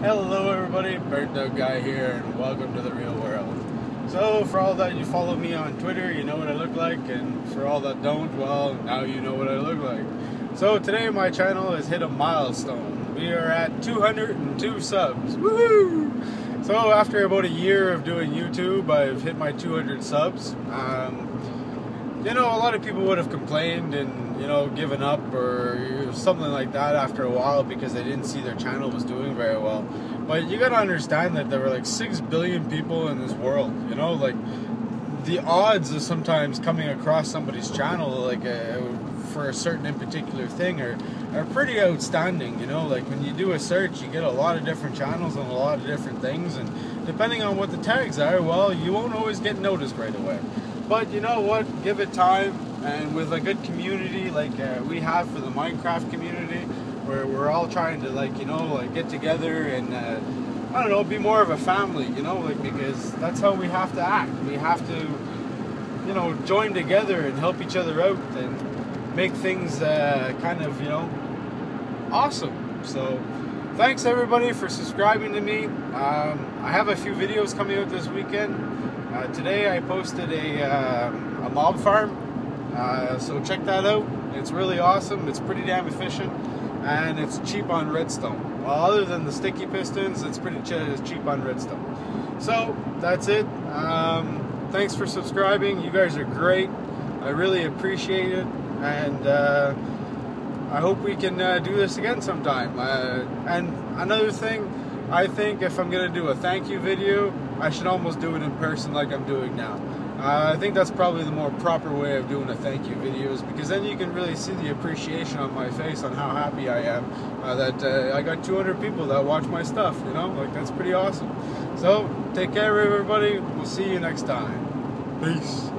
Hello, everybody. Burnedoutguy here, and welcome to the real world. So, for all that you follow me on Twitter, you know what I look like, and for all that don't, well, now you know what I look like. So, today my channel has hit a milestone. We are at 202 subs. Woohoo! So, after about a year of doing YouTube, I've hit my 200 subs. Um, you know, a lot of people would have complained and, you know, given up or something like that after a while because they didn't see their channel was doing very well. But you gotta understand that there were like 6 billion people in this world, you know, like the odds of sometimes coming across somebody's channel, like uh, for a certain in particular thing, are, are pretty outstanding, you know, like when you do a search, you get a lot of different channels and a lot of different things, and depending on what the tags are, well, you won't always get noticed right away. But you know what? Give it time, and with a good community like uh, we have for the Minecraft community, where we're all trying to like you know like get together and uh, I don't know be more of a family, you know, like because that's how we have to act. We have to you know join together and help each other out and make things uh, kind of you know awesome. So thanks everybody for subscribing to me. Um, I have a few videos coming out this weekend. Uh, today I posted a, uh, a mob farm, uh, so check that out. It's really awesome, it's pretty damn efficient, and it's cheap on redstone. Well, other than the sticky pistons, it's pretty cheap on redstone. So, that's it. Um, thanks for subscribing. You guys are great. I really appreciate it, and uh, I hope we can uh, do this again sometime. Uh, and another thing, I think if I'm going to do a thank you video, I should almost do it in person like I'm doing now. Uh, I think that's probably the more proper way of doing a thank you video is because then you can really see the appreciation on my face on how happy I am uh, that uh, I got 200 people that watch my stuff, you know, like that's pretty awesome. So take care everybody, we'll see you next time. Peace.